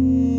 Mm.